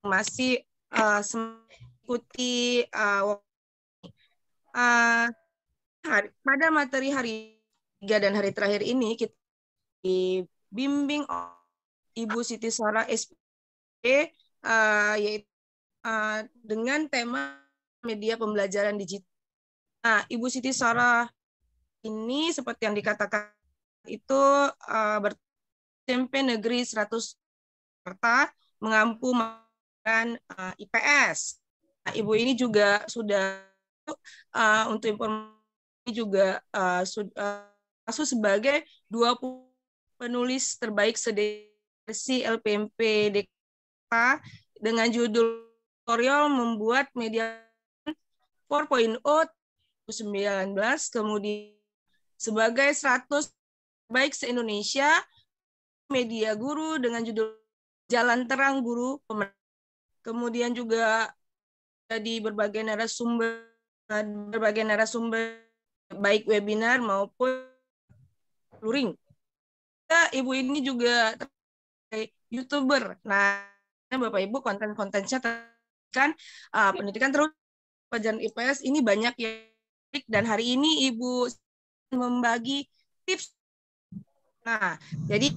masih uh, mengikuti uh, uh, pada materi hari tiga dan hari terakhir ini kita dibimbing Ibu Siti Sarah SP uh, yaitu uh, dengan tema media pembelajaran digital. Nah, Ibu Siti Sarah ini seperti yang dikatakan itu uh, bertempe negeri 100 serta mengampu makan uh, IPS. Nah, Ibu ini juga sudah uh, untuk informasi juga uh, sudah masuk sebagai 20 penulis terbaik sedesi LPMP DK dengan judul tutorial membuat media 4.0 2019 kemudian sebagai 100 baik se-Indonesia media guru dengan judul Jalan Terang Guru kemudian juga di berbagai narasumber berbagai narasumber baik webinar maupun luring. Ibu ini juga youtuber. Nah, Bapak Ibu konten-kontennya kan uh, pendidikan terus pelajaran IPS ini banyak ya dan hari ini Ibu membagi tips. Nah, jadi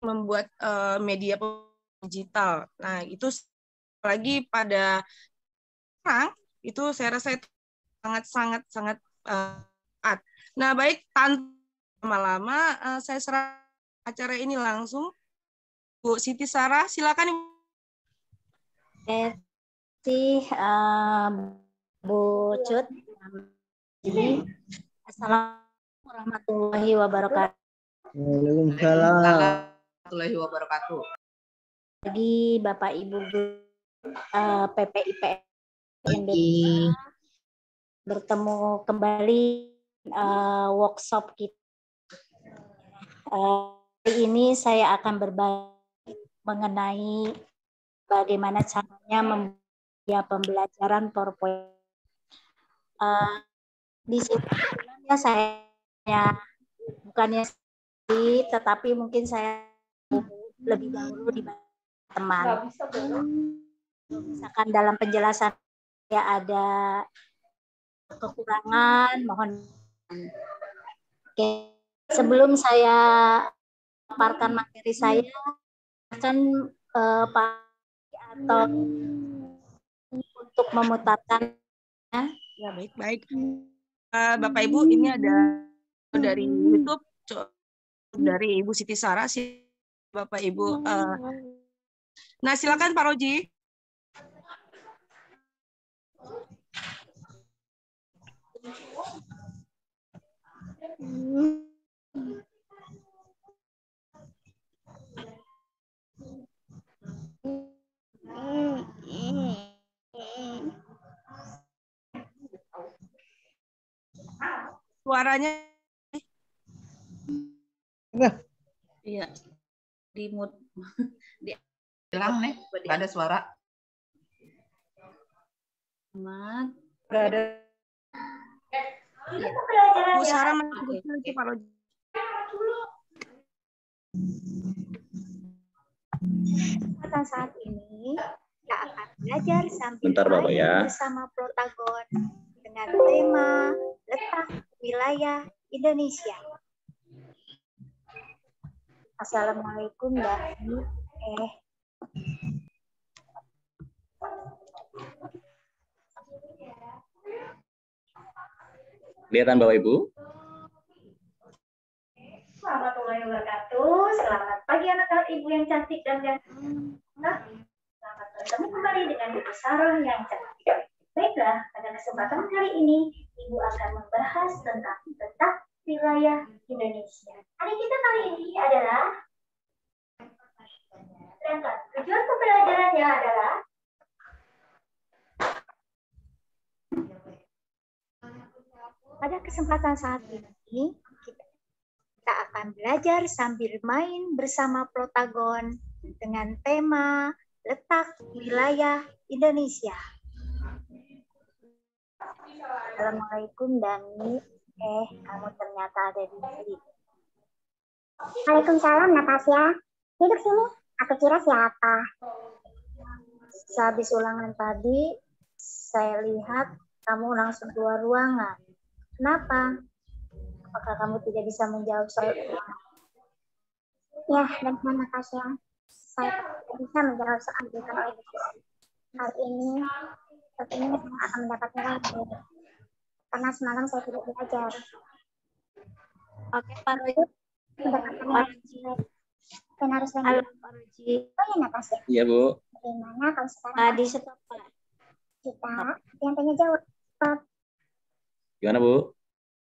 membuat uh, media digital. Nah, itu lagi pada sekarang itu saya rasa itu sangat sangat sangat uh, Nah, baik tanpa lama-lama uh, saya serah acara ini langsung Bu Siti Sarah, silakan Ibu. Terima kasih uh, Bu Cut. Assalamualaikum warahmatullahi wabarakatuh. Waalaikumsalam warahmatullahi wabarakatuh. Bagi Bapak Ibu uh, PPIP Indonesia bertemu kembali uh, workshop kita. Uh, hari ini saya akan berbagi mengenai bagaimana caranya membuat pembelajaran PowerPoint. Uh, di sini sebenarnya saya bukannya sendiri, tetapi mungkin saya lebih dahulu di teman. Misalkan dalam penjelasan ya ada kekurangan, mohon. Oke, sebelum saya paparkan materi saya, akan uh, Pak atau untuk memutarkan. Ya baik baik. Uh, Bapak Ibu ini ada dari YouTube dari Ibu Siti Sarah sih Bapak Ibu. Uh, nah silakan Pak Roji. Suaranya Nah. Iya. Di mood di hilang nih, Gak ada suara. Mat. Gak ada. Bu Sarah masih Pak Roji. Kesempatan saat ini kita akan belajar sambil Bentar, Bapak, ya. bersama protagon dengan tema letak wilayah Indonesia. Assalamualaikum dari eh Kelihatan Bapak Ibu? Selamat wabarakatuh. Selamat pagi anak-anak ibu yang cantik dan ganteng. Nah, selamat bertemu kembali dengan Ibu Sarah yang cantik. Baiklah, pada kesempatan kali ini Ibu akan membahas tentang letak wilayah Indonesia. Hari kita kali ini adalah Sedangkan tujuan pembelajarannya adalah pada kesempatan saat ini kita, kita akan belajar sambil main bersama protagon dengan tema letak wilayah Indonesia. Assalamualaikum Dani. Eh, kamu ternyata ada di sini. Waalaikumsalam Natasha. Duduk sini. Aku kira siapa? sehabis ulangan tadi, saya lihat kamu langsung keluar ruangan. Kenapa? Apakah kamu tidak bisa menjawab soal ulangan? Ya, dan terima kasih ya. Saya tidak bisa menjawab soal bukan oleh Hal ini, sepertinya saya akan mendapat nilai B. Karena semalam saya tidak belajar. Oke, Pak Roji. Mendapatkan Pak nilai Roji. dan harus Halo, lanjut. Pak Roji. Oh ya, Natasha. Iya, Bu. Bagaimana kalau sekarang Ah, di stop, Pak. kita yang tanya jawab? Gimana, Bu?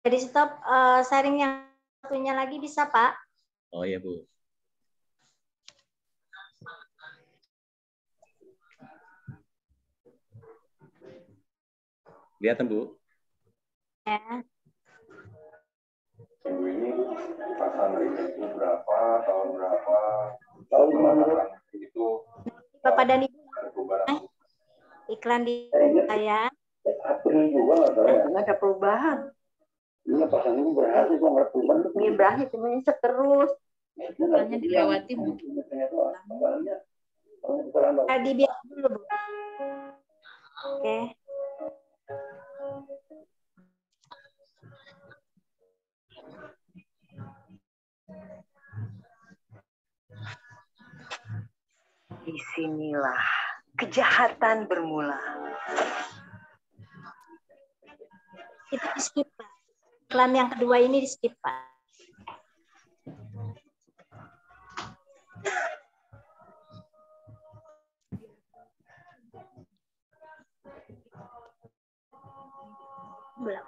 Jadi stop eh, sharing yang satunya lagi bisa, Pak? Oh iya, Bu. Kelihatan, Bu? Ya. ini pasang itu berapa, tahun berapa, tahun berapa itu Bapak dan Ibu iklan di saya. April juga nggak salah ya. Nggak ada perubahan. Ini pasang ini berhasil kok nggak perubahan. Ini berakhir semuanya terus. Hanya dilewati, Bu. Tadi biar dulu, Bu. Oke. Di sinilah kejahatan bermula. Itu di skip, Pak. Iklan yang kedua ini di skip, Pak. Belum.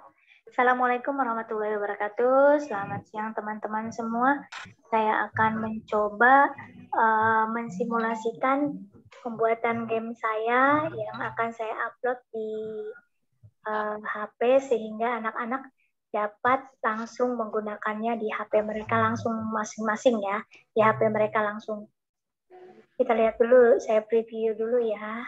Assalamualaikum warahmatullahi wabarakatuh. Selamat siang teman-teman semua. Saya akan mencoba eh, mensimulasikan pembuatan game saya yang akan saya upload di eh, HP sehingga anak-anak dapat langsung menggunakannya di HP mereka langsung masing-masing ya, di HP mereka langsung. Kita lihat dulu, saya preview dulu ya.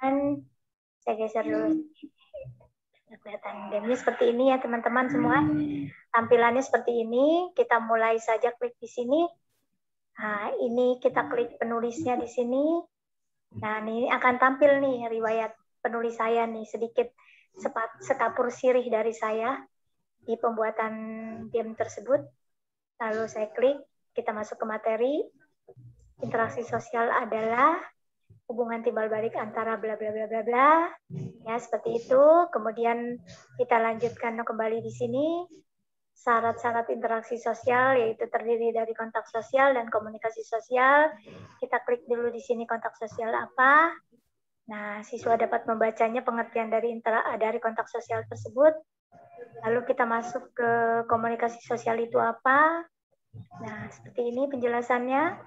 Dan saya geser dulu. Kelihatan gamenya seperti ini ya teman-teman semua. Tampilannya seperti ini. Kita mulai saja klik di sini. Nah, ini kita klik penulisnya di sini. Nah, ini akan tampil nih riwayat penulis saya nih sedikit sepat, sekapur sirih dari saya di pembuatan game tersebut. Lalu saya klik, kita masuk ke materi. Interaksi sosial adalah hubungan timbal balik antara bla bla bla bla bla. Ya, seperti itu. Kemudian kita lanjutkan kembali di sini syarat-syarat interaksi sosial yaitu terdiri dari kontak sosial dan komunikasi sosial. Kita klik dulu di sini kontak sosial apa. Nah, siswa dapat membacanya pengertian dari intera dari kontak sosial tersebut. Lalu kita masuk ke komunikasi sosial itu apa. Nah, seperti ini penjelasannya.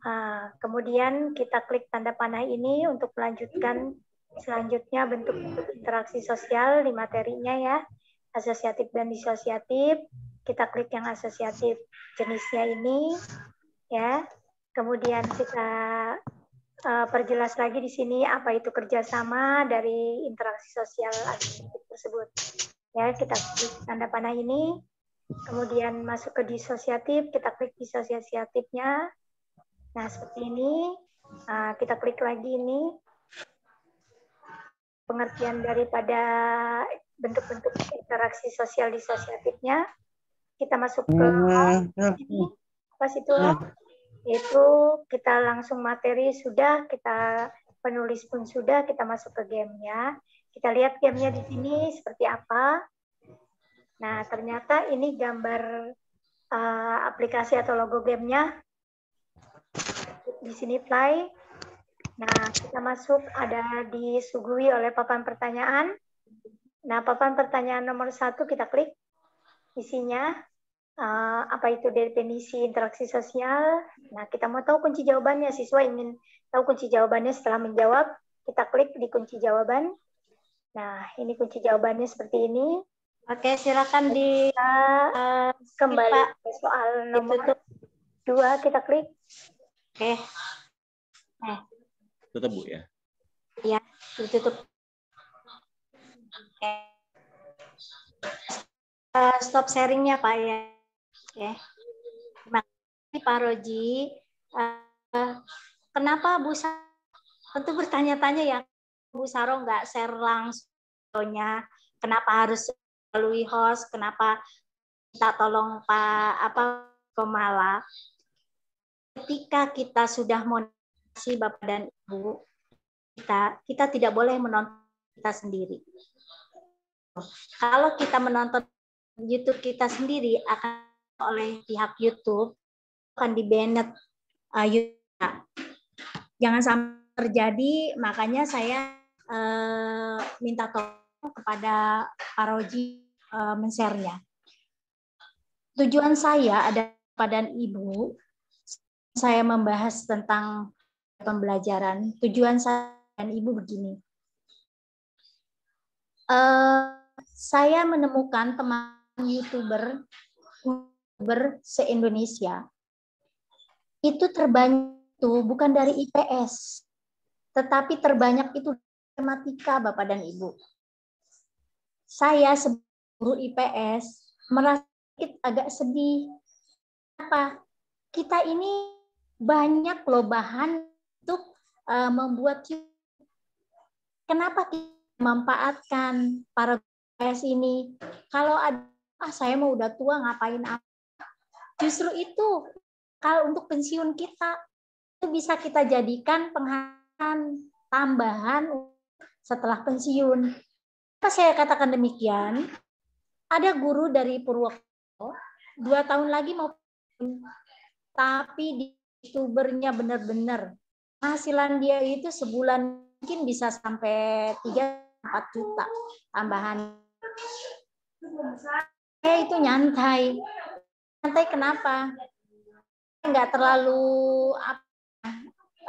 Ah, kemudian kita klik tanda panah ini untuk melanjutkan selanjutnya bentuk-bentuk interaksi sosial di materinya ya asosiatif dan disosiatif. Kita klik yang asosiatif jenisnya ini, ya. Kemudian kita uh, perjelas lagi di sini apa itu kerjasama dari interaksi sosial asosiatif tersebut. Ya, kita klik tanda panah ini. Kemudian masuk ke disosiatif, kita klik disosiatifnya. Nah, seperti ini. Nah, kita klik lagi ini pengertian daripada bentuk-bentuk interaksi sosial disosiatifnya. Kita masuk ke ini, apa situ? Itu kita langsung materi sudah, kita penulis pun sudah, kita masuk ke gamenya. Kita lihat gamenya di sini seperti apa. Nah, ternyata ini gambar uh, aplikasi atau logo gamenya. Di sini play. Nah, kita masuk ada disuguhi oleh papan pertanyaan. Nah, papan pertanyaan nomor satu kita klik isinya uh, apa itu definisi interaksi sosial. Nah, kita mau tahu kunci jawabannya. Siswa ingin tahu kunci jawabannya setelah menjawab. Kita klik di kunci jawaban. Nah, ini kunci jawabannya seperti ini. Oke, silakan di Kita uh, kembali ke soal nomor dua. Kita klik. Oke. Eh, Tutup, Bu, ya. ya, ditutup. Oke. stop sharingnya Pak ya. Oke. Terima kasih Pak Roji. Uh, kenapa Bu Saro tentu bertanya-tanya ya Bu Saro nggak share langsung kenapa harus melalui host, kenapa kita tolong Pak apa Komala. Ketika kita sudah monetasi Bapak dan Ibu, kita kita tidak boleh menonton kita sendiri. Kalau kita menonton YouTube kita sendiri akan oleh pihak YouTube akan di banned uh, YouTube. Jangan sampai terjadi, makanya saya uh, minta tolong kepada Pak Roji uh, men-share-nya. Tujuan saya ada pada Ibu, saya membahas tentang pembelajaran. Tujuan saya dan Ibu begini. Uh, saya menemukan teman youtuber youtuber se-Indonesia itu terbanyak itu bukan dari IPS, tetapi terbanyak itu matematika Bapak dan Ibu. Saya sebagai IPS merasa agak sedih. Apa? Kita ini banyak loh bahan untuk uh, membuat kenapa kita memanfaatkan para IPS ini kalau ada ah saya mau udah tua ngapain apa justru itu kalau untuk pensiun kita itu bisa kita jadikan penghasilan tambahan setelah pensiun. Apa saya katakan demikian? Ada guru dari Purwokerto dua tahun lagi mau tapi youtubernya benar-benar penghasilan dia itu sebulan mungkin bisa sampai 3 4 juta tambahan. Saya itu nyantai. Nyantai kenapa? Enggak terlalu apa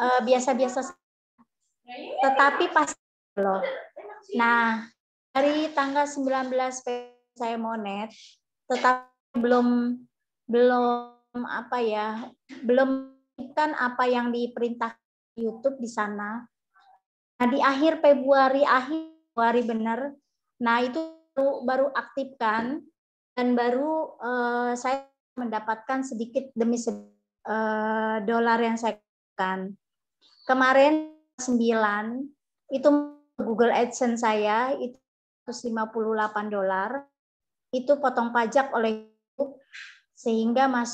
Eh, biasa-biasa tetapi pas loh. Nah, dari tanggal 19 saya monet tetap belum belum apa ya, belum kan apa yang diperintah YouTube di sana. Nah, di akhir Februari akhir Februari benar. Nah, itu baru, baru aktifkan dan baru uh, saya mendapatkan sedikit demi sedikit uh, dolar yang saya kan kemarin 9 itu Google AdSense saya itu 158 dolar itu potong pajak oleh sehingga mas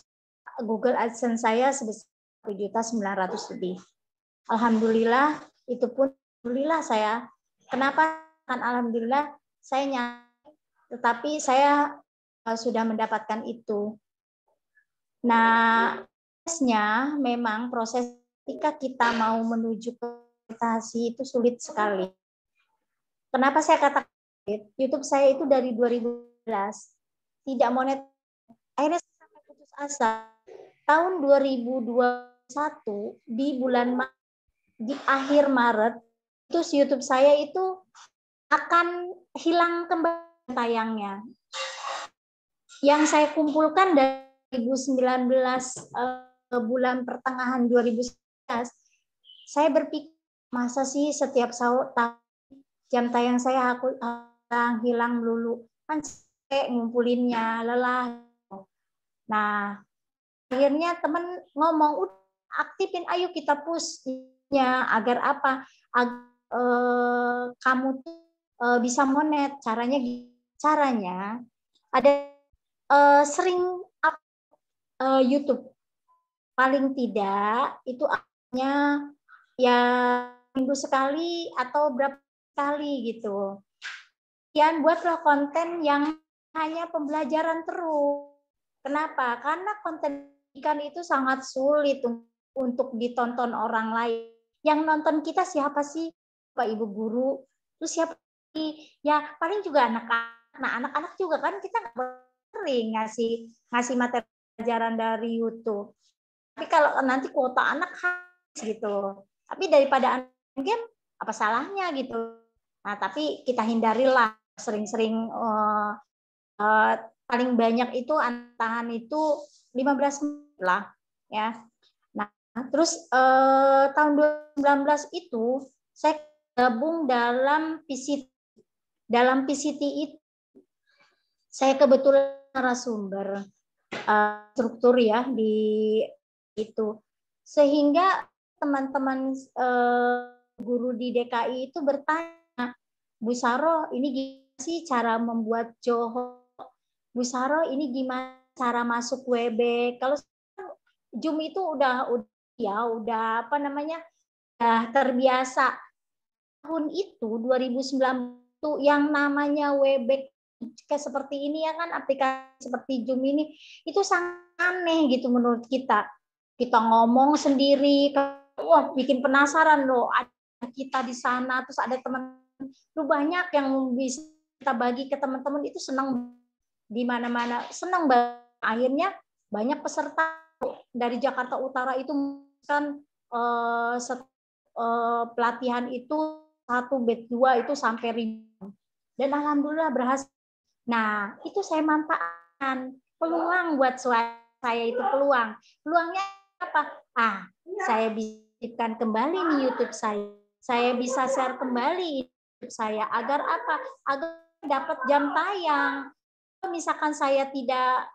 Google AdSense saya sebesar juta 900 lebih. Alhamdulillah itu pun alhamdulillah saya. Kenapa kan alhamdulillah saya nyari tetapi saya uh, sudah mendapatkan itu. Nah, prosesnya memang proses ketika kita mau menuju ke monetasi itu sulit sekali. Kenapa saya katakan YouTube saya itu dari 2011 tidak monet akhirnya saya putus asa tahun 2021 di bulan di akhir Maret itu YouTube saya itu akan hilang kembali tayangnya. Yang saya kumpulkan dari 2019 eh, bulan pertengahan 2019 saya berpikir masa sih setiap sahur jam tayang saya aku hilang hilang melulu kan saya ngumpulinnya lelah nah akhirnya teman ngomong udah aktifin ayo kita pushnya agar apa agar eh, kamu eh, bisa monet caranya caranya ada eh, sering eh, YouTube paling tidak itu nya ya minggu sekali atau berapa kali gitu. Kemudian buatlah konten yang hanya pembelajaran terus. Kenapa? Karena konten ikan itu sangat sulit untuk ditonton orang lain. Yang nonton kita siapa sih? Pak Ibu guru. Terus siapa Ya paling juga anak-anak. Nah anak-anak juga kan kita nggak sering ngasih ngasih materi pelajaran dari YouTube. Tapi kalau nanti kuota anak gitu. Tapi daripada game apa salahnya gitu. Nah, tapi kita hindarilah sering-sering uh, uh, paling banyak itu antahan itu 15 menit lah ya. Terus uh, tahun 2019 itu saya gabung dalam PCT dalam PCT itu saya kebetulan narasumber uh, struktur ya di itu. Sehingga teman-teman uh, guru di DKI itu bertanya Bu Saro ini gimana sih cara membuat Joho Bu Saro ini gimana cara masuk WB kalau Zoom itu udah udah ya udah apa namanya udah terbiasa. Tahun itu 2019 tuh yang namanya WB kayak seperti ini ya kan aplikasi seperti Zoom ini itu sangat aneh gitu menurut kita. Kita ngomong sendiri wah bikin penasaran loh. Ada kita di sana terus ada teman lu banyak yang bisa kita bagi ke teman-teman itu senang. Di mana-mana senang banget. Akhirnya banyak peserta. Dari Jakarta Utara itu kan uh, set, uh, pelatihan itu satu bed dua itu sampai ribu dan alhamdulillah berhasil Nah, itu saya manfaatkan peluang buat saya itu peluang. Peluangnya apa? Ah, saya bisa kembali nih YouTube saya. Saya bisa share kembali YouTube saya agar apa? Agar dapat jam tayang. Misalkan saya tidak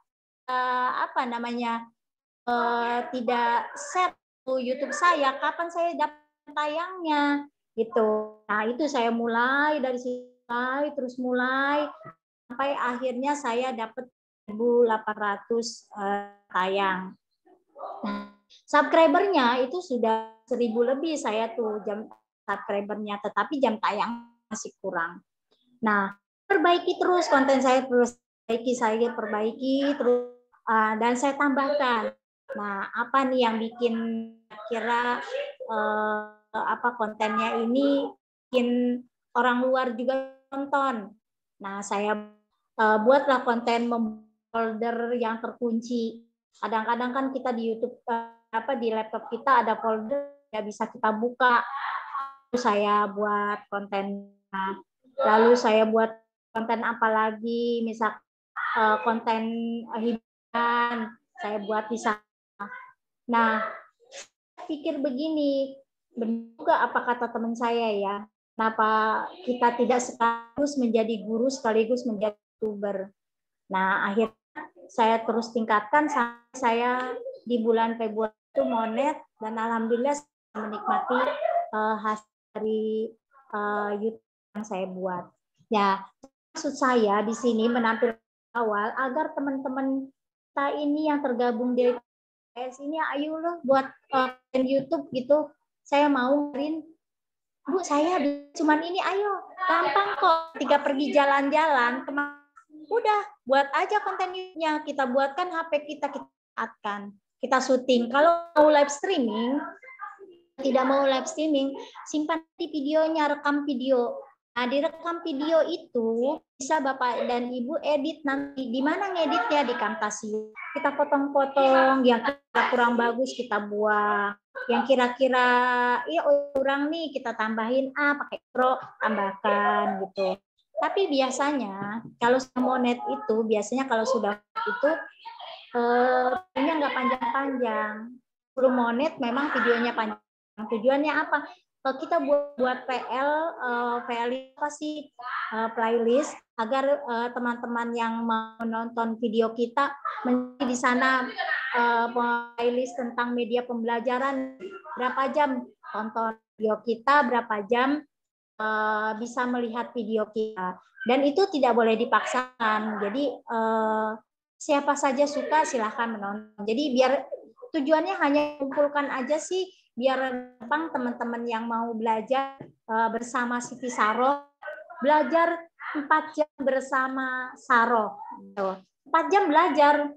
uh, apa namanya uh, tidak share YouTube saya, kapan saya dapat tayangnya? Gitu. Nah, itu saya mulai dari situ terus mulai sampai akhirnya saya dapat 1.800 uh, tayang. Nah, subscribernya itu sudah 1000 lebih saya tuh jam subscribernya, tetapi jam tayang masih kurang. Nah, perbaiki terus konten saya terus perbaiki saya perbaiki terus uh, dan saya tambahkan. Nah, apa nih yang bikin kira uh, apa kontennya ini bikin orang luar juga nonton. Nah, saya uh, buatlah konten folder yang terkunci. Kadang-kadang kan kita di YouTube uh, apa di laptop kita ada folder ya bisa kita buka. Lalu saya buat konten lalu saya buat konten apa lagi misal uh, konten hiburan saya buat di sana. Nah, pikir begini, benar juga apa kata teman saya ya, kenapa kita tidak sekaligus menjadi guru sekaligus menjadi youtuber. Nah akhirnya saya terus tingkatkan sampai saya di bulan Februari itu monet dan alhamdulillah saya menikmati uh, hasil dari uh, YouTube yang saya buat. Ya maksud saya di sini menampilkan awal agar teman-teman kita ini yang tergabung di ini ayo loh buat uh, YouTube gitu. Saya mau ngerin Bu, saya cuman ini, ayo, gampang kok. Ketika pergi jalan-jalan, udah buat aja kontennya. Kita buatkan HP kita, kita akan kita syuting. Kalau mau live streaming, tidak mau live streaming, simpan di videonya, rekam video. Nah, di rekam video itu bisa Bapak dan Ibu edit nanti. Di mana ngeditnya? Di Camtasia. Kita potong-potong, yang kurang bagus kita buang. Yang kira-kira ya kurang nih kita tambahin A pakai Pro tambahkan gitu. Tapi biasanya kalau monet itu biasanya kalau sudah itu eh, nggak panjang-panjang. monet memang videonya panjang. Tujuannya apa? Eh, kita buat buat PL uh, eh, PL apa sih? Uh, playlist agar teman-teman uh, yang menonton video kita menjadi di sana uh, playlist tentang media pembelajaran. Berapa jam tonton video kita berapa jam uh, bisa melihat video kita. Dan itu tidak boleh dipaksakan. Jadi uh, siapa saja suka silahkan menonton. Jadi biar tujuannya hanya kumpulkan aja sih biar gampang teman-teman yang mau belajar uh, bersama Siti Saro belajar empat jam bersama Saro. Empat jam belajar.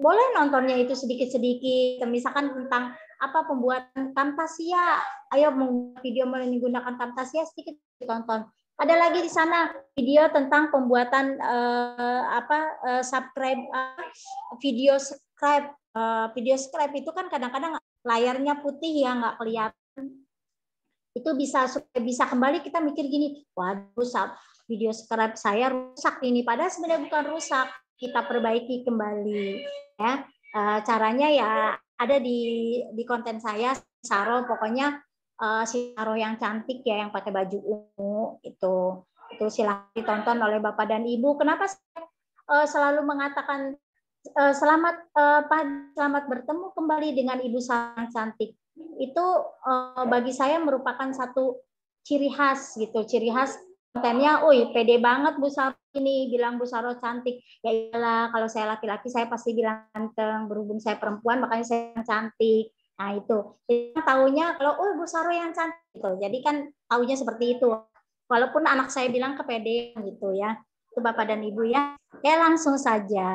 Boleh nontonnya itu sedikit-sedikit misalkan tentang apa pembuatan Camtasia ayo video menggunakan Camtasia sedikit ditonton. Ada lagi di sana video tentang pembuatan uh, apa uh, subscribe uh, video subscribe. Uh, video subscribe itu kan kadang-kadang layarnya putih ya nggak kelihatan. Itu bisa bisa kembali kita mikir gini waduh video subscribe saya rusak ini. Padahal sebenarnya bukan rusak kita perbaiki kembali ya. E, caranya ya ada di di konten saya Saro. Pokoknya uh, si Saro yang cantik ya yang pakai baju ungu itu itu silahkan ditonton oleh bapak dan ibu. Kenapa uh, selalu mengatakan selamat uh, selamat bertemu kembali dengan Ibu Sarah cantik. Itu uh, bagi saya merupakan satu ciri khas gitu, ciri khas kontennya, oi pede banget Bu Saro ini bilang Bu Saro cantik. Ya iyalah kalau saya laki-laki saya pasti bilang ganteng, berhubung saya perempuan makanya saya cantik. Nah itu, jadi tahunya kalau oh Bu Saro yang cantik gitu. Jadi kan tahunya seperti itu. Walaupun anak saya bilang kepede gitu ya. Itu Bapak dan Ibu ya. Ya langsung saja.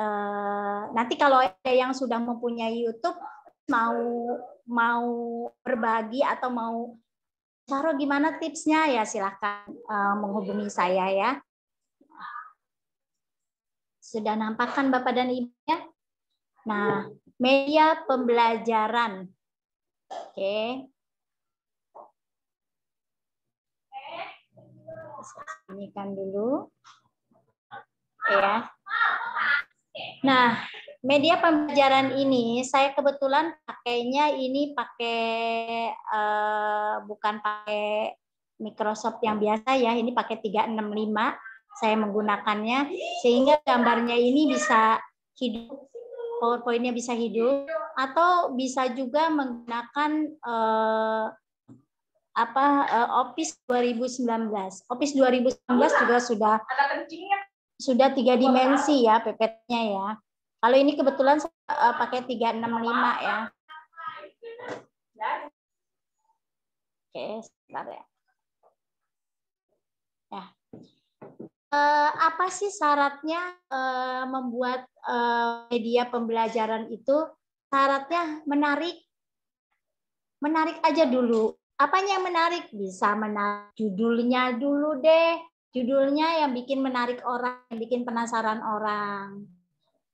Eh, nanti kalau ada yang sudah mempunyai YouTube mau mau berbagi atau mau Saro gimana tipsnya ya silahkan uh, menghubungi saya ya. Sudah nampakkan Bapak dan Ibu ya? Nah, media pembelajaran. Oke. Ini kan dulu. Ya. Nah, media pembelajaran ini saya kebetulan pakainya ini pakai uh, bukan pakai Microsoft yang biasa ya, ini pakai 365 saya menggunakannya sehingga gambarnya ini bisa hidup PowerPoint-nya bisa hidup atau bisa juga menggunakan uh, apa uh, Office 2019. Office 2019 juga sudah sudah tiga dimensi ya PPT-nya ya. Kalau ini kebetulan saya uh, pakai 365 ya. Oke, sebentar ya. Ya. Uh, apa sih syaratnya uh, membuat media pembelajaran itu? Syaratnya menarik. Menarik aja dulu. Apanya yang menarik? Bisa menarik judulnya dulu deh. Judulnya yang bikin menarik orang, yang bikin penasaran orang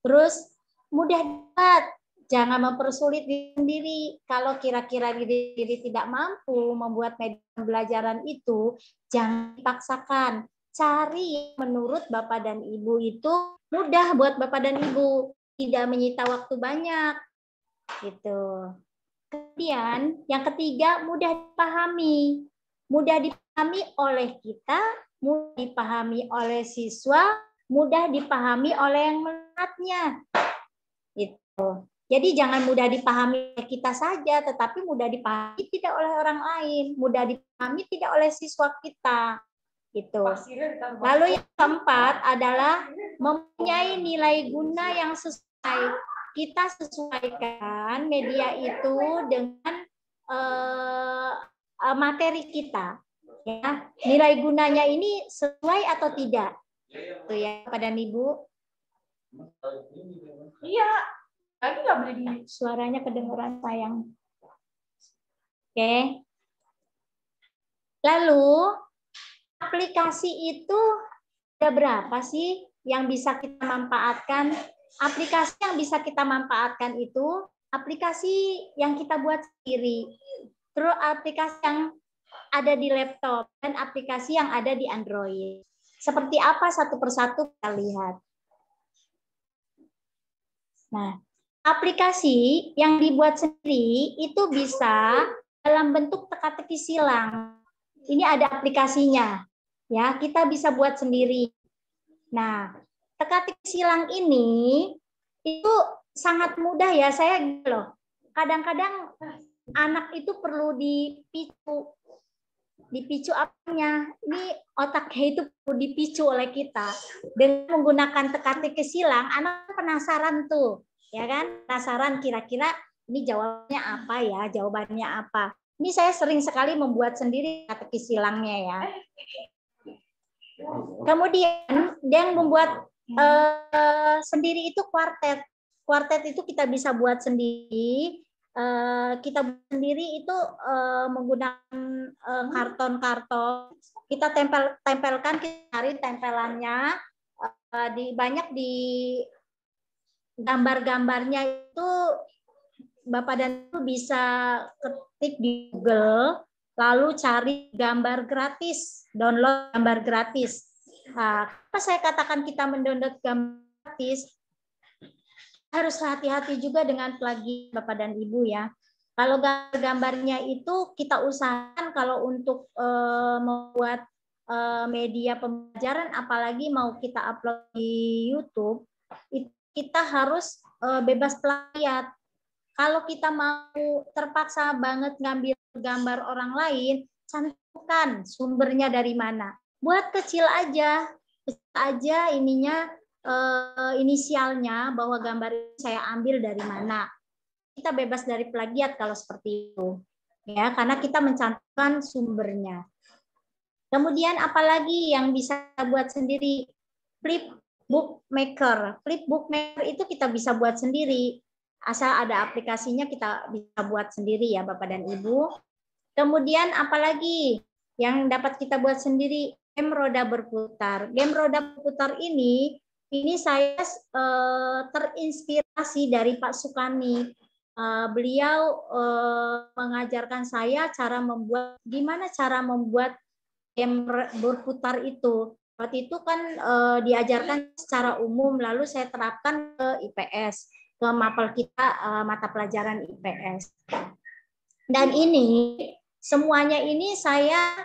Terus mudah dapat, jangan mempersulit diri sendiri. Kalau kira-kira diri, diri tidak mampu membuat media pembelajaran itu, jangan dipaksakan. Cari menurut Bapak dan Ibu itu mudah buat Bapak dan Ibu, tidak menyita waktu banyak. Gitu. Kemudian yang ketiga mudah dipahami. Mudah dipahami oleh kita, mudah dipahami oleh siswa, mudah dipahami oleh yang melihatnya. Itu. Jadi jangan mudah dipahami kita saja, tetapi mudah dipahami tidak oleh orang lain, mudah dipahami tidak oleh siswa kita. Itu. Lalu yang keempat adalah mempunyai nilai guna yang sesuai. Kita sesuaikan media itu dengan uh, materi kita. Ya, nilai gunanya ini sesuai atau tidak? Tuh ya, pada Ibu. Iya. Lagi nggak boleh di suaranya kedengeran sayang. Oke. Lalu aplikasi itu ada berapa sih yang bisa kita manfaatkan? Aplikasi yang bisa kita manfaatkan itu aplikasi yang kita buat sendiri. Terus aplikasi yang ada di laptop dan aplikasi yang ada di Android. Seperti apa satu persatu kita lihat. Nah, aplikasi yang dibuat sendiri itu bisa dalam bentuk teka-teki silang. Ini ada aplikasinya. Ya, kita bisa buat sendiri. Nah, teka-teki silang ini itu sangat mudah ya. Saya loh. Kadang-kadang anak itu perlu dipicu dipicu apanya? Ini otaknya itu dipicu oleh kita. Dengan menggunakan teka-teki silang, anak penasaran tuh, ya kan? Penasaran kira-kira ini jawabannya apa ya? Jawabannya apa? Ini saya sering sekali membuat sendiri teka-teki silangnya ya. Kemudian yang membuat uh, sendiri itu kuartet. Kuartet itu kita bisa buat sendiri Eh, kita sendiri itu uh, menggunakan uh, karton-karton. Kita tempel tempelkan kita cari tempelannya uh, di banyak di gambar-gambarnya itu Bapak dan Ibu bisa ketik di Google lalu cari gambar gratis download gambar gratis. Nah, apa saya katakan kita mendownload gambar gratis harus hati-hati juga dengan plugin Bapak dan Ibu ya. Kalau gambar-gambarnya itu kita usahakan kalau untuk uh, membuat eh, media pembelajaran apalagi mau kita upload di YouTube kita harus eh, bebas plagiat kalau kita mau terpaksa banget ngambil gambar orang lain cantumkan sumbernya dari mana buat kecil aja kecil aja ininya uh, inisialnya bahwa gambar ini saya ambil dari mana. Kita bebas dari plagiat kalau seperti itu. Ya, karena kita mencantumkan sumbernya. Kemudian apalagi yang bisa buat sendiri? Flip bookmaker. Flip bookmaker itu kita bisa buat sendiri. Asal ada aplikasinya kita bisa buat sendiri ya Bapak dan Ibu. Kemudian apalagi yang dapat kita buat sendiri? Game roda berputar. Game roda berputar ini ini saya uh, terinspirasi dari Pak Sukani. Uh, beliau uh, mengajarkan saya cara membuat gimana cara membuat game berputar itu. Waktu itu kan uh, diajarkan secara umum, lalu saya terapkan ke IPS, ke mapel kita uh, mata pelajaran IPS. Dan ini semuanya ini saya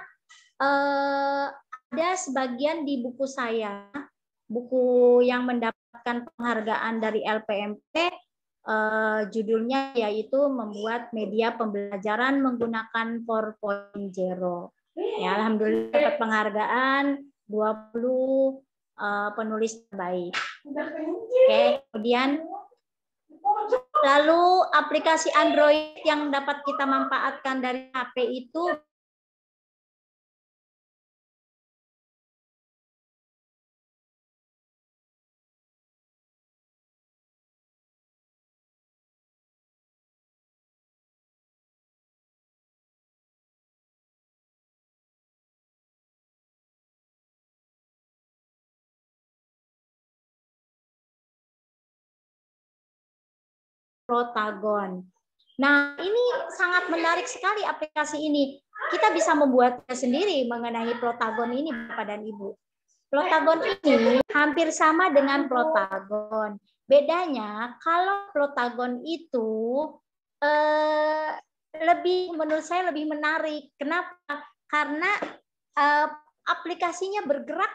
uh, ada sebagian di buku saya buku yang mendapatkan penghargaan dari LPMP uh, judulnya yaitu membuat media pembelajaran menggunakan 4.0. Ya, alhamdulillah dapat penghargaan 20 uh, eh, penulis terbaik. Oke, kemudian lalu aplikasi Android yang dapat kita manfaatkan dari HP itu protagon. Nah, ini sangat menarik sekali aplikasi ini. Kita bisa membuatnya sendiri mengenai protagon ini, Bapak dan Ibu. Protagon ini hampir sama dengan protagon. Bedanya, kalau protagon itu eh, lebih, menurut saya lebih menarik. Kenapa? Karena eh, aplikasinya bergerak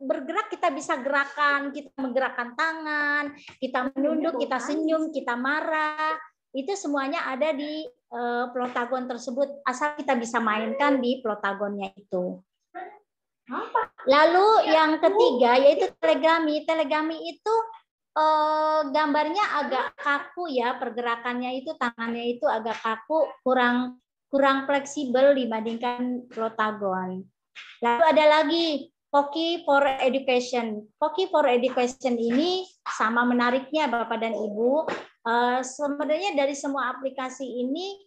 bergerak kita bisa gerakan, kita menggerakkan tangan, kita menunduk, kita senyum, kita marah. Itu semuanya ada di uh, protagon tersebut asal kita bisa mainkan di protagonnya itu. Lalu yang ketiga yaitu telegami. Telegami itu uh, gambarnya agak kaku ya, pergerakannya itu tangannya itu agak kaku, kurang kurang fleksibel dibandingkan protagon. Lalu ada lagi Poki for Education. Poki for Education ini sama menariknya Bapak dan Ibu. Uh, sebenarnya dari semua aplikasi ini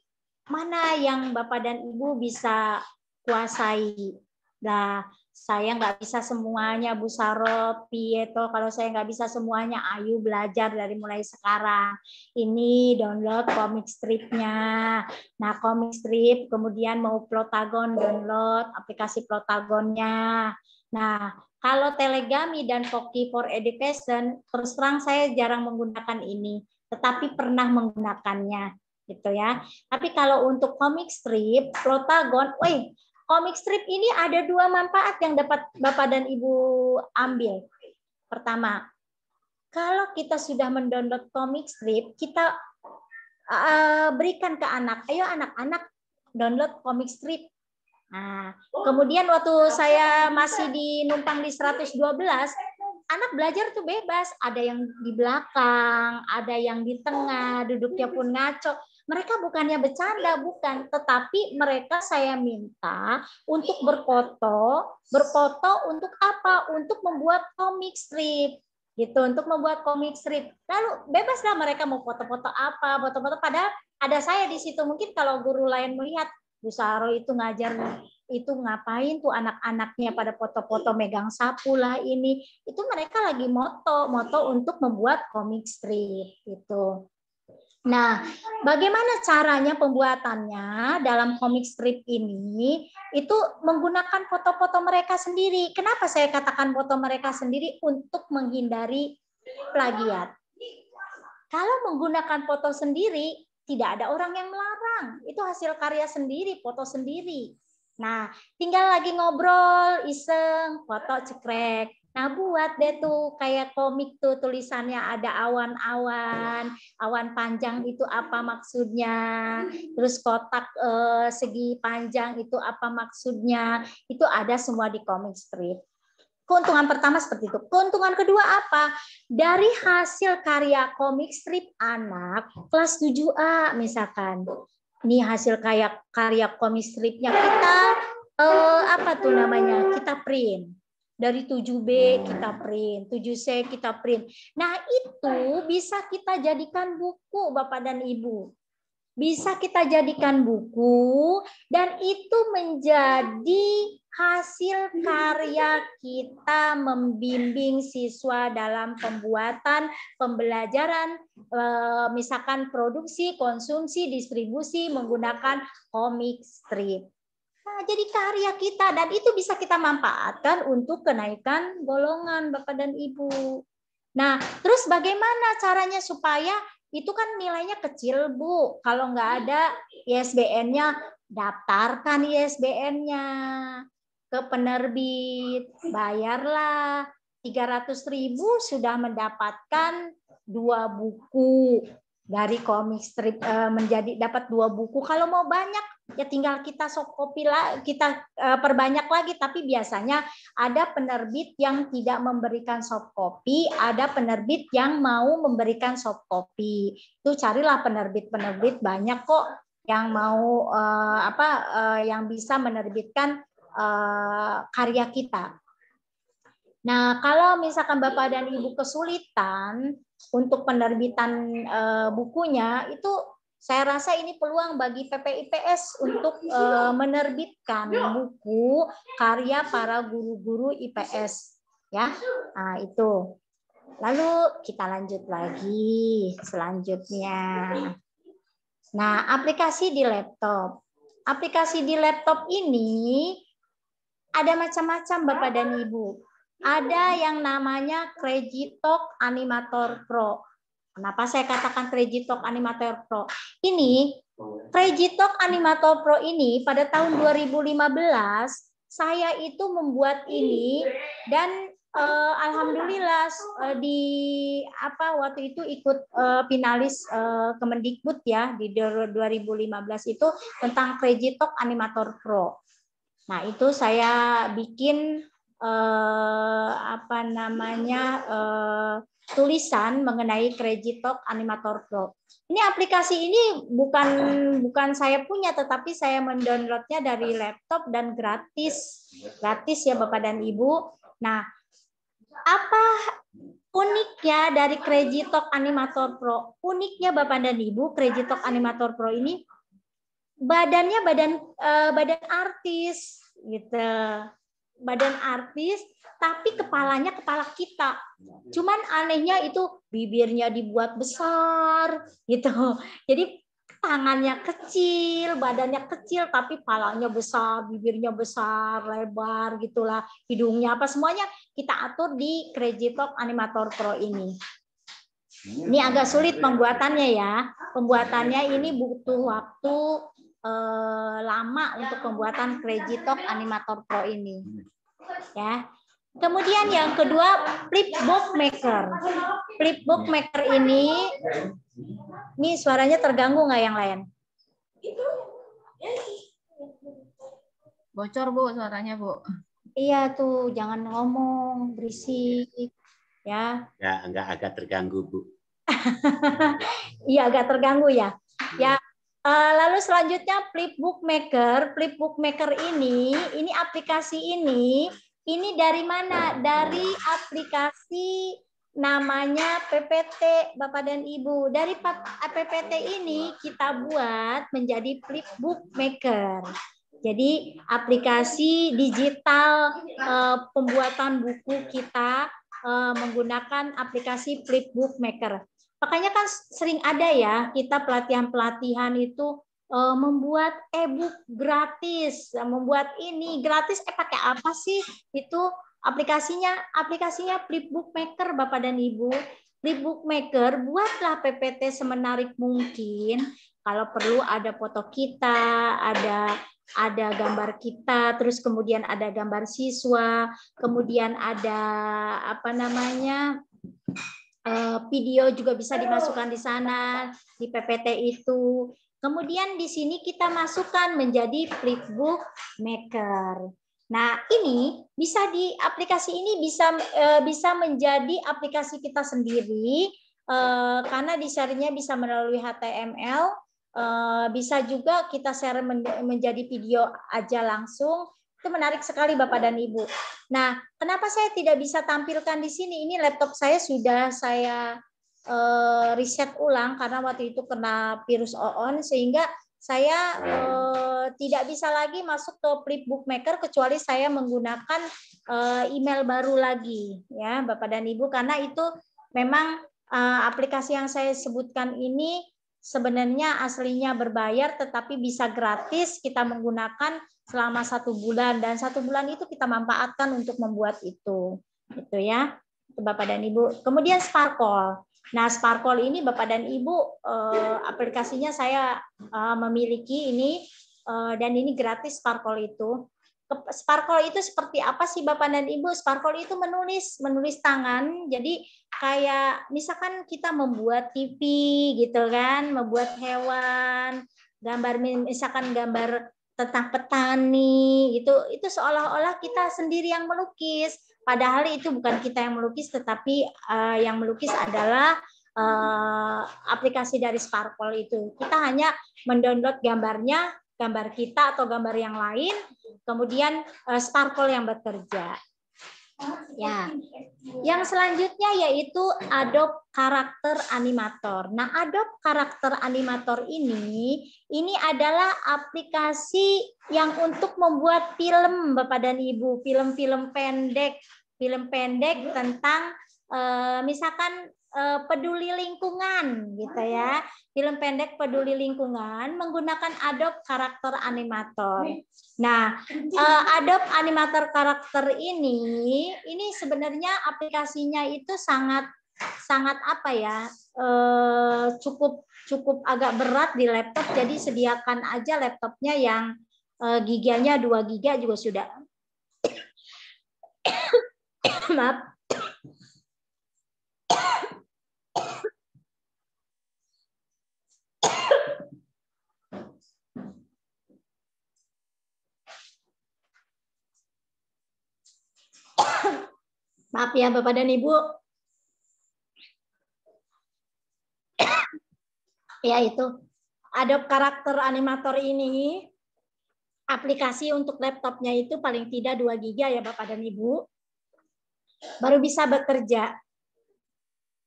mana yang Bapak dan Ibu bisa kuasai? Nah, saya nggak bisa semuanya Bu Saro, Pieto. Kalau saya nggak bisa semuanya, ayo belajar dari mulai sekarang. Ini download komik stripnya. Nah, komik strip, kemudian mau Plotagon, download aplikasi Plotagonnya. Nah, kalau telegami dan Poki for Education, terus terang saya jarang menggunakan ini, tetapi pernah menggunakannya, gitu ya. Tapi kalau untuk komik strip, Protagon, wih, komik strip ini ada dua manfaat yang dapat Bapak dan Ibu ambil. Pertama, kalau kita sudah mendownload komik strip, kita uh, berikan ke anak, ayo anak-anak download komik strip Nah, kemudian waktu saya masih di numpang di 112, anak belajar tuh bebas. Ada yang di belakang, ada yang di tengah, duduknya pun ngaco. Mereka bukannya bercanda, bukan. Tetapi mereka saya minta untuk berfoto. Berfoto untuk apa? Untuk membuat komik strip gitu untuk membuat komik strip lalu bebaslah mereka mau foto-foto apa foto-foto padahal ada saya di situ mungkin kalau guru lain melihat Bu Saro itu ngajar itu ngapain tuh anak-anaknya pada foto-foto megang sapu lah ini itu mereka lagi moto moto untuk membuat komik strip gitu Nah, bagaimana caranya pembuatannya dalam komik strip ini? Itu menggunakan foto-foto mereka sendiri. Kenapa saya katakan foto mereka sendiri untuk menghindari plagiat? Kalau menggunakan foto sendiri, tidak ada orang yang melarang. Itu hasil karya sendiri, foto sendiri. Nah, tinggal lagi ngobrol, iseng, foto cekrek. Nah, buat deh tuh kayak komik tuh tulisannya ada awan-awan, awan panjang itu apa maksudnya, terus kotak eh, segi panjang itu apa maksudnya, itu ada semua di komik strip. Keuntungan pertama seperti itu. Keuntungan kedua apa? Dari hasil karya komik strip anak kelas 7A misalkan. Ini hasil karya karya komik stripnya kita eh, apa tuh namanya? Kita print dari 7B kita print, 7C kita print. Nah, itu bisa kita jadikan buku Bapak dan Ibu. Bisa kita jadikan buku dan itu menjadi hasil karya kita membimbing siswa dalam pembuatan pembelajaran eh, misalkan produksi, konsumsi, distribusi menggunakan komik strip. Nah, jadi karya kita dan itu bisa kita manfaatkan untuk kenaikan golongan Bapak dan Ibu. Nah, terus bagaimana caranya supaya itu kan nilainya kecil, Bu. Kalau nggak ada ISBN-nya, daftarkan ISBN-nya ke penerbit, bayarlah 300 ribu sudah mendapatkan dua buku dari komik strip eh, menjadi dapat dua buku. Kalau mau banyak ya tinggal kita soft copy lah, kita eh, perbanyak lagi. Tapi biasanya ada penerbit yang tidak memberikan soft copy, ada penerbit yang mau memberikan soft copy. Itu carilah penerbit-penerbit banyak kok yang mau eh, apa yang bisa menerbitkan karya kita. Nah, kalau misalkan Bapak dan Ibu kesulitan, untuk penerbitan uh, bukunya itu saya rasa ini peluang bagi PPIPS untuk uh, menerbitkan buku karya para guru-guru IPS ya. Nah, itu. Lalu kita lanjut lagi selanjutnya. Nah, aplikasi di laptop. Aplikasi di laptop ini ada macam-macam Bapak dan Ibu ada yang namanya Crazy Talk Animator Pro. Kenapa saya katakan Crazy Talk Animator Pro? Ini Crazy Talk Animator Pro ini pada tahun 2015 saya itu membuat ini dan uh, alhamdulillah uh, di apa waktu itu ikut uh, finalis uh, Kemendikbud ya di 2015 itu tentang Crazy Talk Animator Pro. Nah, itu saya bikin eh, apa namanya eh, tulisan mengenai Crazy Talk Animator Pro. Ini aplikasi ini bukan bukan saya punya, tetapi saya mendownloadnya dari laptop dan gratis, gratis ya Bapak dan Ibu. Nah, apa uniknya dari Crazy Talk Animator Pro? Uniknya Bapak dan Ibu, Crazy Talk Animator Pro ini badannya badan uh, badan artis gitu badan artis, tapi kepalanya kepala kita. Cuman anehnya itu bibirnya dibuat besar gitu. Jadi tangannya kecil, badannya kecil, tapi palanya besar, bibirnya besar, lebar gitulah, hidungnya apa semuanya kita atur di Crazy Talk Animator Pro ini. Ini agak sulit pembuatannya ya. Pembuatannya ini butuh waktu eh, lama untuk pembuatan Crazy Talk Animator Pro ini. Ya. Kemudian yang kedua flipbook maker. Flipbook maker ini, ini suaranya terganggu nggak yang lain? Bocor bu suaranya bu. Iya tuh, jangan ngomong berisik, ya. Ya, enggak agak terganggu bu. Iya agak terganggu ya. Ya, lalu selanjutnya Flipbook Maker. Flipbook Maker ini, ini aplikasi ini, ini dari mana? Dari aplikasi namanya PPT Bapak dan Ibu. Dari PPT ini kita buat menjadi Flipbook Maker. Jadi aplikasi digital uh, pembuatan buku kita uh, menggunakan aplikasi Flipbook Maker. Makanya kan sering ada ya kita pelatihan-pelatihan itu uh, membuat e-book gratis, membuat ini gratis. Eh pakai apa sih itu aplikasinya? Aplikasinya Flipbook Maker Bapak dan Ibu. Flipbook Maker buatlah PPT semenarik mungkin. Kalau perlu ada foto kita, ada ada gambar kita, terus kemudian ada gambar siswa, kemudian ada apa namanya video juga bisa dimasukkan di sana di PPT itu. Kemudian di sini kita masukkan menjadi flipbook maker. Nah, ini bisa di aplikasi ini bisa eh, bisa menjadi aplikasi kita sendiri eh, karena di share-nya bisa melalui HTML, eh, bisa juga kita share menjadi video aja langsung. Itu menarik sekali Bapak dan Ibu. Nah, kenapa saya tidak bisa tampilkan di sini? Ini laptop saya sudah saya riset ulang karena waktu itu kena virus OON sehingga saya eh, tidak bisa lagi masuk ke Flip Bookmaker kecuali saya menggunakan eh, email baru lagi ya Bapak dan Ibu karena itu memang eh, aplikasi yang saya sebutkan ini sebenarnya aslinya berbayar tetapi bisa gratis kita menggunakan selama satu bulan dan satu bulan itu kita manfaatkan untuk membuat itu itu ya Bapak dan Ibu kemudian Sparkle Nah, Sparkle ini Bapak dan Ibu eh, aplikasinya saya eh, memiliki ini eh, dan ini gratis Sparkle itu. Sparkle itu seperti apa sih Bapak dan Ibu? Sparkle itu menulis, menulis tangan. Jadi kayak misalkan kita membuat TV gitu kan, membuat hewan, gambar misalkan gambar tentang petani gitu. Itu seolah-olah kita sendiri yang melukis Padahal itu bukan kita yang melukis, tetapi uh, yang melukis adalah uh, aplikasi dari Sparkle itu. Kita hanya mendownload gambarnya, gambar kita atau gambar yang lain, kemudian uh, Sparkle yang bekerja. Ya. Yang selanjutnya yaitu Adobe Karakter Animator. Nah, Adobe Karakter Animator ini ini adalah aplikasi yang untuk membuat film Bapak dan Ibu, film-film pendek, film pendek tentang eh, misalkan eh, peduli lingkungan gitu ya. Film pendek peduli lingkungan menggunakan Adobe Karakter Animator. Nah, eh, Adobe Animator Karakter ini ini sebenarnya aplikasinya itu sangat sangat apa ya? Eh, cukup cukup agak berat di laptop jadi sediakan aja laptopnya yang eh, giginya 2 giga juga sudah maaf Maaf ya Bapak dan Ibu. ya itu Adobe Karakter Animator ini aplikasi untuk laptopnya itu paling tidak 2 GB ya Bapak dan Ibu. Baru bisa bekerja.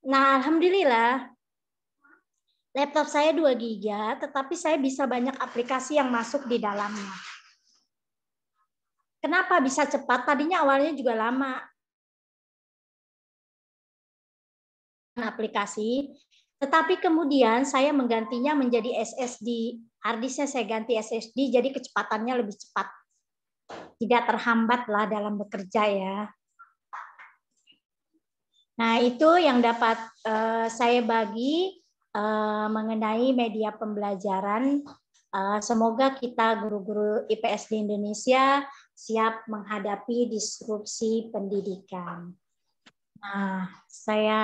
Nah, alhamdulillah laptop saya 2 GB, tetapi saya bisa banyak aplikasi yang masuk di dalamnya. Kenapa bisa cepat? Tadinya awalnya juga lama. Aplikasi, tetapi kemudian saya menggantinya menjadi SSD. Harddisknya saya ganti SSD, jadi kecepatannya lebih cepat. Tidak terhambat lah dalam bekerja ya. Nah itu yang dapat uh, saya bagi uh, mengenai media pembelajaran. Uh, semoga kita guru-guru IPS di Indonesia siap menghadapi disrupsi pendidikan. Nah, saya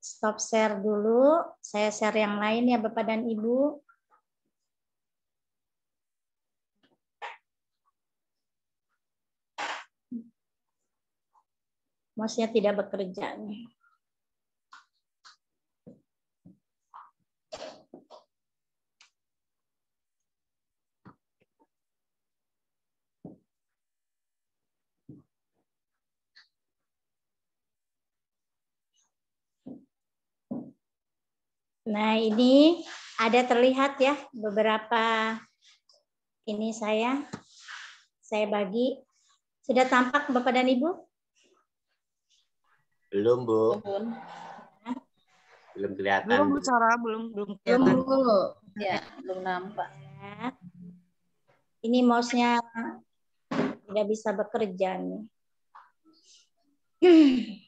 stop share dulu. Saya share yang lain ya Bapak dan Ibu. Mouse-nya tidak bekerja nih. Nah, ini ada terlihat ya beberapa ini saya saya bagi. Sudah tampak Bapak dan Ibu? Belum, Bu. Belum. Belum kelihatan. Belum, Bu Sarah, belum belum kelihatan. Belum, Bu. Ya, belum nampak. Ini mouse-nya tidak bisa bekerja nih.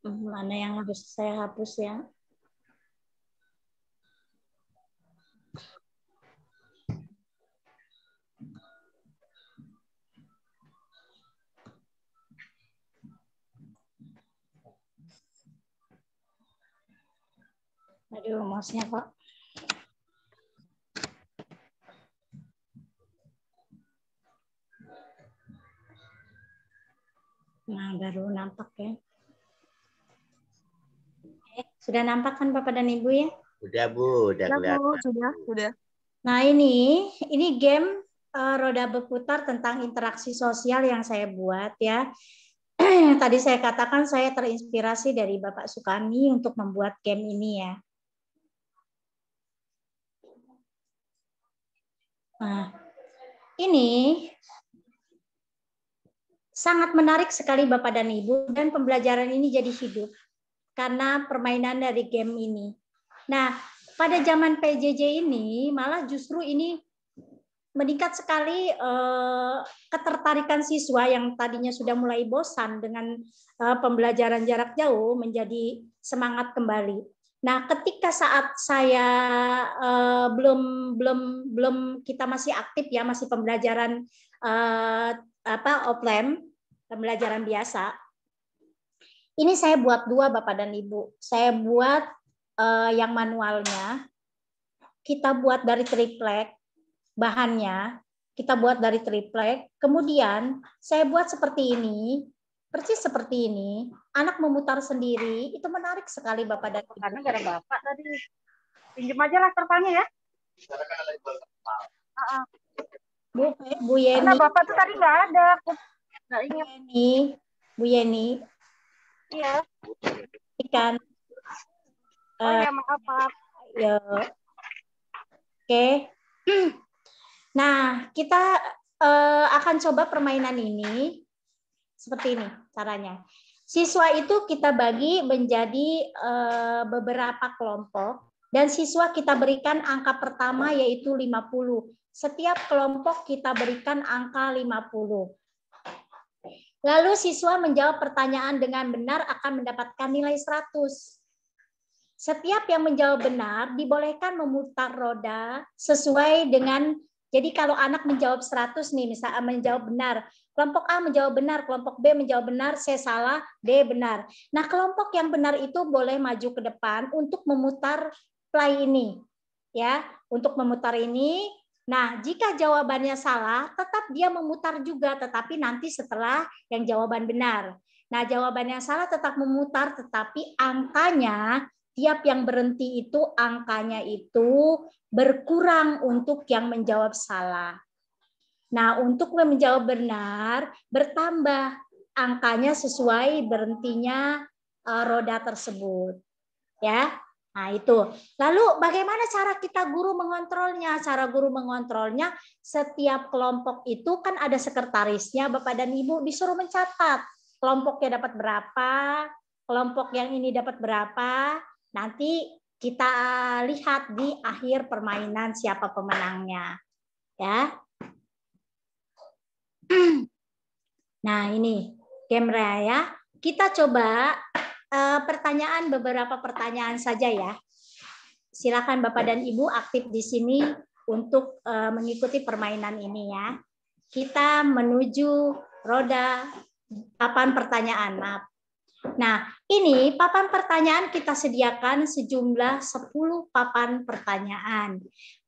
Mana yang harus saya hapus ya? Aduh, mouse-nya Pak. Nah, baru nampak ya. Sudah nampak kan Bapak dan Ibu ya? Udah Bu, udah Ya, kelihatan. Sudah, sudah. Nah, ini ini game uh, roda berputar tentang interaksi sosial yang saya buat ya. Tadi saya katakan saya terinspirasi dari Bapak Sukami untuk membuat game ini ya. Nah, ini sangat menarik sekali Bapak dan Ibu dan pembelajaran ini jadi hidup karena permainan dari game ini. Nah, pada zaman PJJ ini malah justru ini meningkat sekali eh, ketertarikan siswa yang tadinya sudah mulai bosan dengan eh, pembelajaran jarak jauh menjadi semangat kembali. Nah, ketika saat saya uh, belum belum belum kita masih aktif ya, masih pembelajaran uh, apa offline, pembelajaran biasa. Ini saya buat dua Bapak dan Ibu. Saya buat uh, yang manualnya. Kita buat dari triplek bahannya, kita buat dari triplek. Kemudian saya buat seperti ini, persis seperti ini, anak memutar sendiri, itu menarik sekali Bapak dan Ibu. Karena gara Bapak tadi. Pinjem aja lah terpalnya ya. Bu, Bu Yeni, Karena Bapak tuh tadi nggak ada. Nggak Bu ingat. Yeni, Bu Yeni, Iya. ikan. Oh Eh, ya maaf, maaf. ya. Oke. Nah, kita eh, akan coba permainan ini seperti ini caranya. Siswa itu kita bagi menjadi eh, beberapa kelompok dan siswa kita berikan angka pertama yaitu 50. Setiap kelompok kita berikan angka 50. Lalu siswa menjawab pertanyaan dengan benar akan mendapatkan nilai 100. Setiap yang menjawab benar dibolehkan memutar roda sesuai dengan jadi kalau anak menjawab 100 nih misalnya menjawab benar, kelompok A menjawab benar, kelompok B menjawab benar, C salah, D benar. Nah, kelompok yang benar itu boleh maju ke depan untuk memutar play ini. Ya, untuk memutar ini. Nah, jika jawabannya salah, tetap dia memutar juga tetapi nanti setelah yang jawaban benar. Nah, jawabannya salah tetap memutar tetapi angkanya tiap yang berhenti itu angkanya itu berkurang untuk yang menjawab salah. Nah, untuk yang menjawab benar bertambah angkanya sesuai berhentinya uh, roda tersebut. Ya. Nah, itu. Lalu bagaimana cara kita guru mengontrolnya? Cara guru mengontrolnya setiap kelompok itu kan ada sekretarisnya, Bapak dan Ibu disuruh mencatat kelompoknya dapat berapa, kelompok yang ini dapat berapa. Nanti kita lihat di akhir permainan siapa pemenangnya. Ya. Nah, ini game raya. Kita coba uh, pertanyaan beberapa pertanyaan saja ya. Silakan Bapak dan Ibu aktif di sini untuk uh, mengikuti permainan ini ya. Kita menuju roda papan pertanyaan. Maaf. Nah, ini papan pertanyaan kita sediakan sejumlah 10 papan pertanyaan.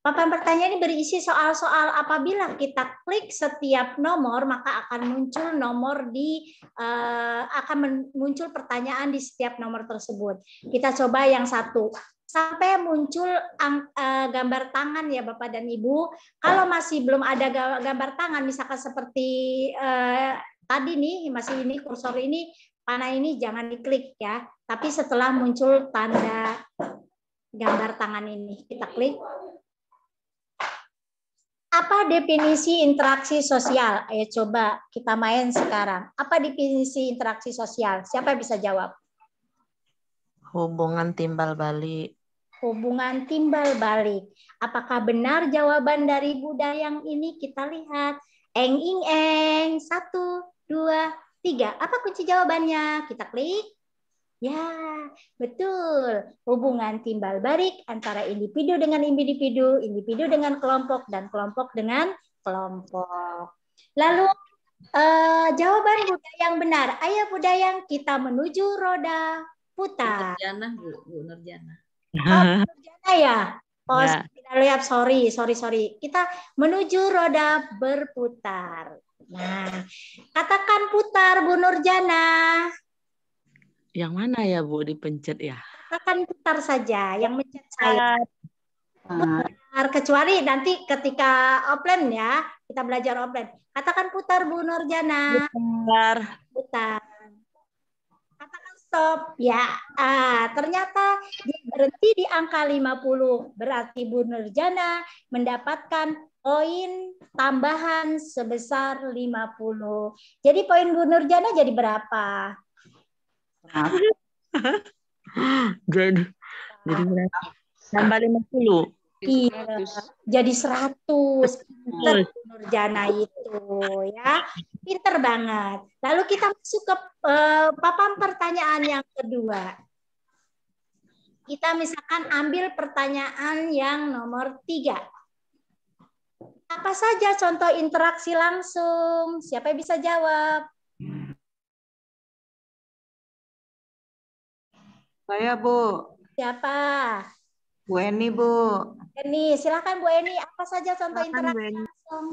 Papan pertanyaan ini berisi soal-soal apabila kita klik setiap nomor maka akan muncul nomor di uh, akan muncul pertanyaan di setiap nomor tersebut. Kita coba yang satu sampai muncul uh, gambar tangan ya Bapak dan Ibu. Kalau masih belum ada gambar tangan misalkan seperti uh, tadi nih masih ini kursor ini panah ini jangan diklik ya. Tapi setelah muncul tanda gambar tangan ini kita klik apa definisi interaksi sosial? Ayo coba kita main sekarang. Apa definisi interaksi sosial? Siapa yang bisa jawab? Hubungan timbal balik. Hubungan timbal balik. Apakah benar jawaban dari budaya yang ini? Kita lihat. Eng ing eng. Satu, dua, tiga. Apa kunci jawabannya? Kita klik. Ya, betul. Hubungan timbal balik antara individu dengan individu, individu dengan kelompok, dan kelompok dengan kelompok. Lalu uh, jawaban budaya yang benar. Ayo budaya kita menuju roda putar. Nurjana, Bu, Bu Nurjana. Oh, Nurjana ya? Oh, Ya. tidak lihat. Sorry, sorry, sorry. Kita menuju roda berputar. Nah, katakan putar, Bu Nurjana. Yang mana ya Bu dipencet ya? Katakan putar saja. Yang mencet saya. Putar. Kecuali nanti ketika offline ya, kita belajar offline. Katakan putar, Bu Nurjana. Putar. Putar. Katakan stop. Ya, ah, ternyata di- berhenti di angka 50. Berarti Bu Nurjana mendapatkan poin tambahan sebesar 50. Jadi poin Bu Nurjana jadi berapa? Jadi jadi berapa? Tambah 50. Iya, jadi 100. Pinter Nurjana itu ya. Pinter banget. Lalu kita masuk ke eh, papan pertanyaan yang kedua. Kita misalkan ambil pertanyaan yang nomor tiga. Apa saja contoh interaksi langsung? Siapa yang bisa jawab? Saya Bu, Siapa? Bu Eni Bu. Eni, silakan Bu Eni. Apa saja contoh Silakan, interaksi Eni. langsung?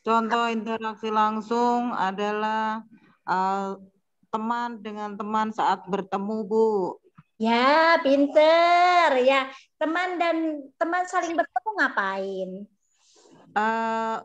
Contoh interaksi langsung adalah eh, teman dengan teman saat bertemu Bu. Ya, pinter. Ya, teman dan teman saling bertemu ngapain? Eh,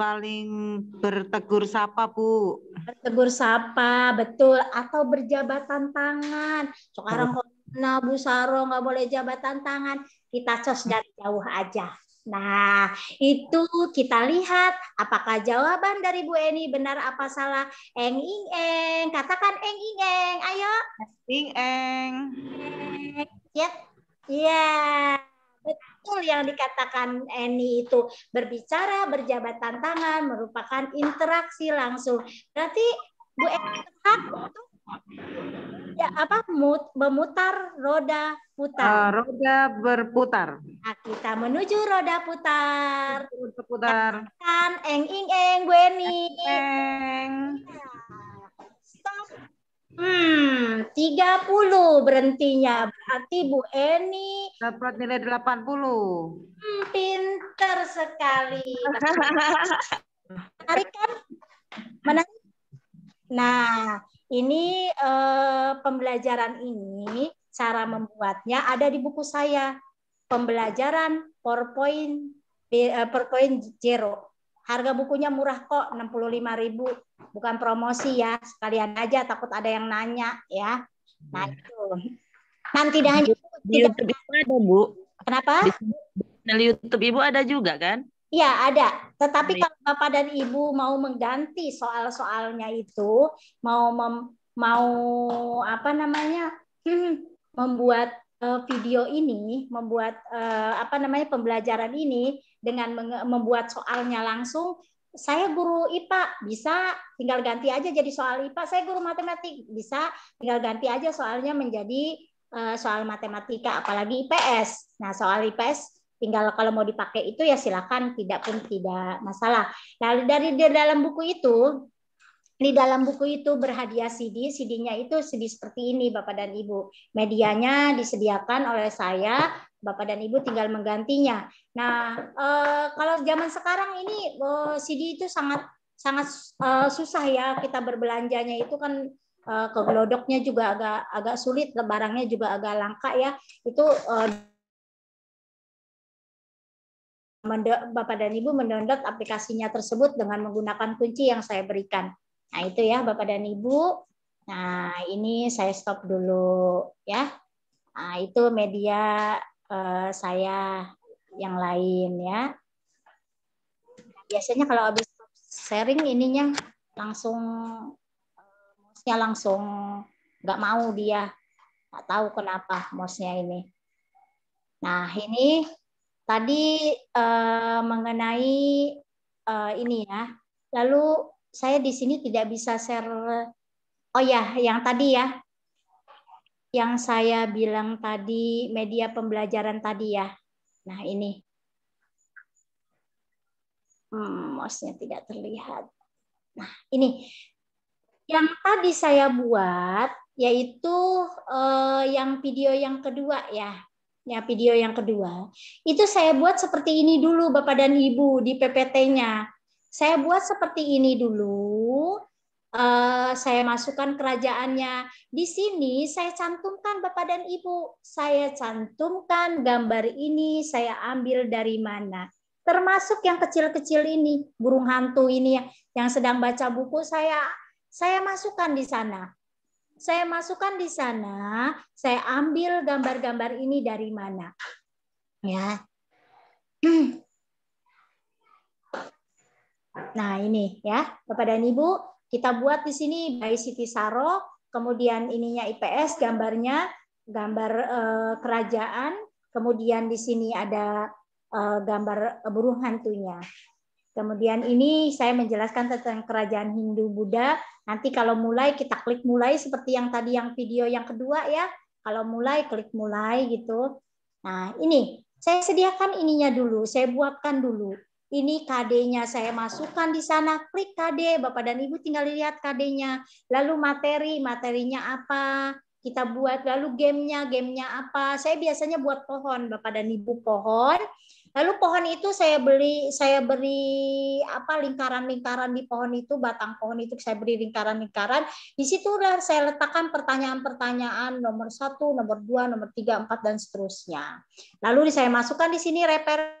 saling bertegur sapa Bu. Bertegur sapa, betul. Atau berjabatan tangan. Sekarang kalau nah, Bu Saro nggak boleh jabatan tangan. Kita cos dari jauh aja. Nah, itu kita lihat apakah jawaban dari Bu Eni benar apa salah. Eng ing eng, katakan eng ing eng. Ayo. Ing eng. Ya, ya, betul yang dikatakan Eni itu berbicara berjabatan tangan merupakan interaksi langsung. Berarti Bu Eni berhak untuk ya apa mut- memutar roda putar. roda berputar. Nah, kita menuju roda putar. Berputar. Kan eng ing eng Bu Eni. Eng. Stop. Hmm, 30 berhentinya. Berarti Bu Eni Dapat nilai 80. Hmm, pinter sekali. Menarik kan? Menarik. Nah, ini eh, pembelajaran ini cara membuatnya ada di buku saya. Pembelajaran PowerPoint eh, PowerPoint Zero. Harga bukunya murah kok, 65.000. Bukan promosi ya, sekalian aja takut ada yang nanya ya. Nah, itu. Nanti tidak hanya Di YouTube Ibu ada Bu. kenapa? Di YouTube Ibu ada juga kan? Iya ada, tetapi Baik. kalau Bapak dan Ibu mau mengganti soal-soalnya itu, mau mem- mau apa namanya, hmm, membuat eh, video ini, membuat eh, apa namanya pembelajaran ini dengan membuat soalnya langsung, saya guru IPA bisa tinggal ganti aja jadi soal IPA, saya guru matematik bisa tinggal ganti aja soalnya menjadi eh, soal matematika, apalagi IPS. Nah soal IPS tinggal kalau mau dipakai itu ya silakan tidak pun tidak masalah. Lalu dari di dalam buku itu di dalam buku itu berhadiah CD, CD-nya itu CD seperti ini Bapak dan Ibu. Medianya disediakan oleh saya, Bapak dan Ibu tinggal menggantinya. Nah, eh, kalau zaman sekarang ini eh, CD itu sangat sangat eh, susah ya kita berbelanjanya itu kan eh, juga agak agak sulit, barangnya juga agak langka ya. Itu eh, Bapak dan Ibu mendownload aplikasinya tersebut dengan menggunakan kunci yang saya berikan. Nah, itu ya Bapak dan Ibu. Nah, ini saya stop dulu ya. Nah, itu media eh, saya yang lain ya. Biasanya kalau habis sharing ininya langsung mouse-nya langsung nggak mau dia. Nggak tahu kenapa mouse-nya ini. Nah, ini tadi eh, mengenai eh, ini ya. Lalu saya di sini tidak bisa share. Oh ya, yang tadi ya, yang saya bilang tadi media pembelajaran tadi ya. Nah ini, hmm, mouse-nya tidak terlihat. Nah ini yang tadi saya buat yaitu eh, yang video yang kedua ya. Ya, video yang kedua. Itu saya buat seperti ini dulu Bapak dan Ibu di PPT-nya. Saya buat seperti ini dulu. Uh, saya masukkan kerajaannya. Di sini saya cantumkan Bapak dan Ibu. Saya cantumkan gambar ini saya ambil dari mana. Termasuk yang kecil-kecil ini, burung hantu ini yang sedang baca buku saya saya masukkan di sana saya masukkan di sana, saya ambil gambar-gambar ini dari mana. Ya. Nah, ini ya, Bapak dan Ibu, kita buat di sini by Siti Saro, kemudian ininya IPS gambarnya, gambar eh, kerajaan, kemudian di sini ada eh, gambar burung hantunya. Kemudian ini saya menjelaskan tentang kerajaan Hindu Buddha. Nanti kalau mulai kita klik mulai seperti yang tadi yang video yang kedua ya. Kalau mulai klik mulai gitu. Nah, ini saya sediakan ininya dulu, saya buatkan dulu. Ini KD-nya saya masukkan di sana, klik KD, Bapak dan Ibu tinggal lihat KD-nya. Lalu materi, materinya apa? Kita buat lalu gamenya, gamenya apa? Saya biasanya buat pohon, Bapak dan Ibu pohon. Lalu pohon itu saya beli, saya beri apa lingkaran-lingkaran di pohon itu, batang pohon itu saya beri lingkaran-lingkaran. Di situ saya letakkan pertanyaan-pertanyaan nomor satu, nomor dua, nomor tiga, empat dan seterusnya. Lalu saya masukkan di sini reper